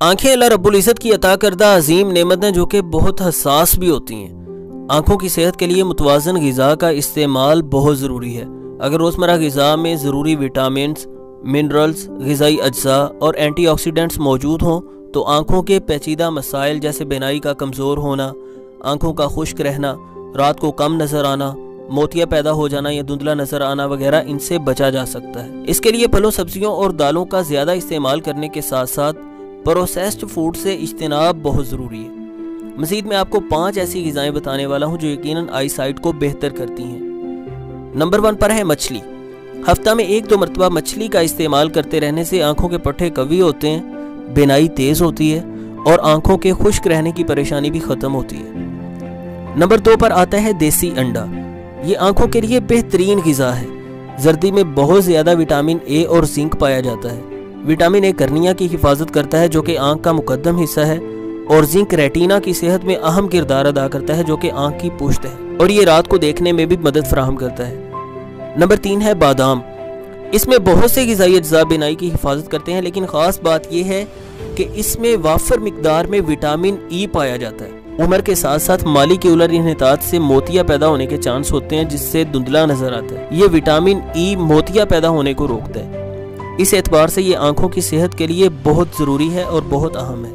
آنکھیں اللہ رب العزت کی عطا کردہ عظیم نعمت ہیں جو کہ بہت حساس بھی ہوتی ہیں۔ آنکھوں کی صحت کے لیے متوازن غذا کا استعمال بہت ضروری ہے۔ اگر روزمرہ غذا میں ضروری وٹامنز، منرلز، غذائی اجزاء اور اینٹی آکسیڈنٹس موجود ہوں، تو آنکھوں کے پیچیدہ مسائل جیسے بینائی کا کمزور ہونا، آنکھوں کا خشک رہنا، رات کو کم نظر آنا موتیا پیدا ہو جانا یا دھندلا نظر آنا وغیرہ، ان سے بچا جا سکتا ہے۔ اس کے لیے پھلوں، سبزیوں اور دالوں کا زیادہ استعمال کرنے کے ساتھ ساتھ پروسیسڈ فوڈ سے اجتناب بہت ضروری ہے۔ مزید میں آپ کو پانچ ایسی غذائیں بتانے والا ہوں جو یقیناً آئی سائٹ کو بہتر کرتی ہیں۔ نمبر ون پر ہے مچھلی۔ ہفتہ میں ایک دو مرتبہ مچھلی کا استعمال کرتے رہنے سے آنکھوں کے پٹھے قوی ہوتے ہیں، بینائی تیز ہوتی ہے اور آنکھوں کے خشک رہنے کی پریشانی بھی ختم ہوتی ہے۔ نمبر دو پر آتا ہے دیسی انڈا۔ یہ آنکھوں کے لیے بہترین غذا ہے۔ زردی میں بہت زیادہ وٹامن اے اور زنک پایا جاتا ہے۔ وٹامن اے کرنیا کی حفاظت کرتا ہے جو کہ آنکھ کا مقدم حصہ ہے، اور زنک ریٹینا کی صحت میں اہم کردار ادا کرتا ہے جو کہ آنکھ کی پشت ہے۔ اور یہ رات کو دیکھنے میں بھی مدد فراہم کرتا ہے۔ نمبر تین ہے بادام۔ اس میں بہت سے غذائی اجزاء بینائی کی حفاظت کرتے ہیں، لیکن خاص بات یہ ہے کہ اس میں وافر مقدار میں وٹامن ای پایا جاتا ہے۔ عمر کے ساتھ ساتھ مالی کے اولر انحطاط سے موتیا پیدا ہونے کے چانس ہوتے ہیں، جس سے دندلا نظر آتا ہے۔ یہ وٹامن ای موتیا پیدا ہونے کو روکتا ہے۔ اس اعتبار سے یہ آنکھوں کی صحت کے لیے بہت ضروری ہے اور بہت اہم ہے۔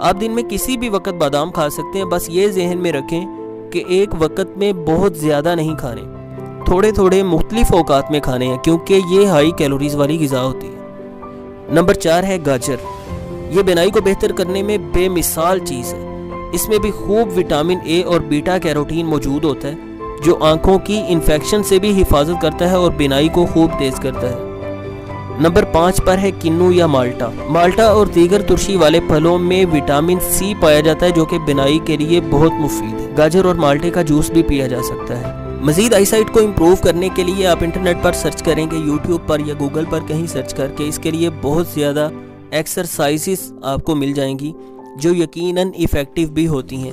آپ دن میں کسی بھی وقت بادام کھا سکتے ہیں، بس یہ ذہن میں رکھیں کہ ایک وقت میں بہت زیادہ نہیں کھانے۔ تھوڑے تھوڑے مختلف اوقات میں کھانے ہیں، کیونکہ یہ ہائی کیلوریز والی غذا ہوتی ہے۔ نمبر چار ہے گاجر۔ یہ بینائی کو بہتر کرنے میں بے مثال چیز ہے۔ اس میں بھی خوب وٹامن اے اور بیٹا کیروٹین موجود ہوتا ہے، جو آنکھوں کی انفیکشن سے بھی حفاظت کرتا ہے اور بینائی کو خوب تیز کرتا ہے۔ نمبر پانچ پر ہے کنو یا مالٹا۔ مالٹا اور دیگر ترشی والے پھلوں میں وٹامن سی پایا جاتا ہے جو کہ بینائی کے لیے بہت مفید ہے۔ گاجر اور مالٹے کا جوس بھی پیا جا سکتا ہے۔ مزید آئی سائٹ کو امپروو کرنے کے لیے آپ انٹرنیٹ پر سرچ کریں گے، یوٹیوب پر یا گوگل پر کہیں سرچ کر کے اس کے لیے بہت زیادہ ایکسرسائزز آپ کو مل جائیں گی جو یقیناً افیکٹو بھی ہوتی ہیں۔